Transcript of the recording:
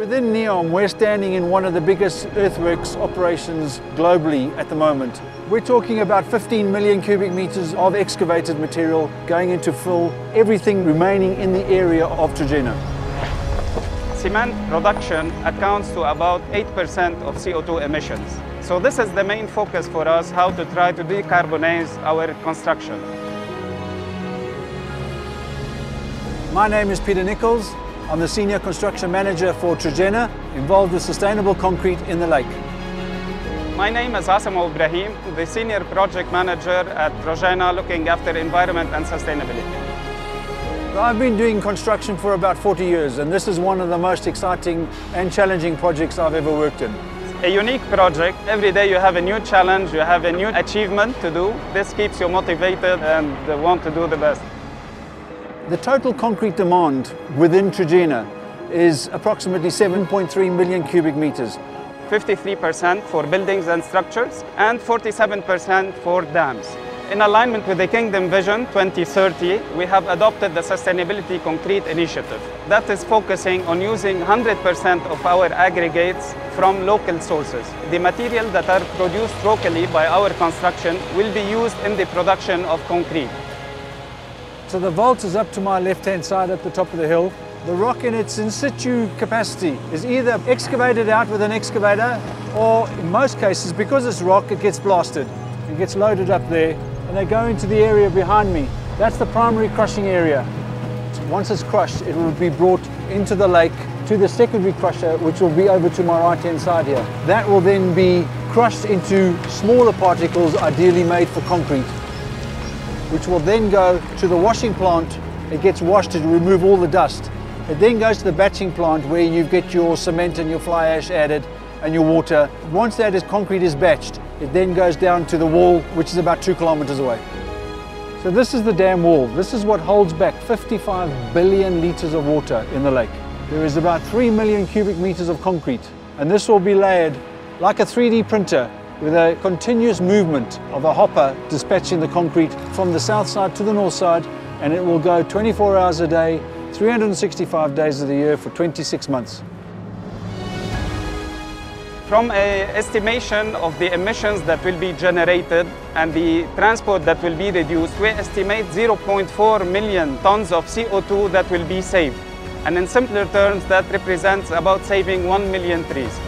Within NEOM, we're standing in one of the biggest earthworks operations globally at the moment. We're talking about 15 million cubic meters of excavated material going into fill, everything remaining in the area of Trojena. Cement production accounts to about 8% of CO2 emissions. So this is the main focus for us, how to try to decarbonize our construction. My name is Peter Nichols. I'm the Senior Construction Manager for Trojena, involved with sustainable concrete in the lake. My name is Asim Ibrahim, the Senior Project Manager at Trojena, looking after environment and sustainability. I've been doing construction for about 40 years and this is one of the most exciting and challenging projects I've ever worked in. A unique project. Every day you have a new challenge, you have a new achievement to do. This keeps you motivated and want to do the best. The total concrete demand within Trojena is approximately 7.3 million cubic meters. 53% for buildings and structures and 47% for dams. In alignment with the Kingdom Vision 2030, we have adopted the Sustainability Concrete Initiative. That is focusing on using 100% of our aggregates from local sources. The material that are produced locally by our construction will be used in the production of concrete. So the vault is up to my left-hand side at the top of the hill. The rock in its in situ capacity is either excavated out with an excavator or in most cases, because it's rock, it gets blasted. It gets loaded up there and they go into the area behind me. That's the primary crushing area. Once it's crushed, it will be brought into the lake to the secondary crusher, which will be over to my right-hand side here. That will then be crushed into smaller particles, ideally made for concrete which will then go to the washing plant. It gets washed to remove all the dust. It then goes to the batching plant where you get your cement and your fly ash added and your water. Once that is concrete is batched, it then goes down to the wall, which is about two kilometers away. So this is the dam wall. This is what holds back 55 billion liters of water in the lake. There is about 3 million cubic meters of concrete, and this will be layered like a 3D printer with a continuous movement of a hopper dispatching the concrete from the south side to the north side and it will go 24 hours a day, 365 days of the year for 26 months. From an estimation of the emissions that will be generated and the transport that will be reduced, we estimate 0.4 million tons of CO2 that will be saved. And in simpler terms, that represents about saving 1 million trees.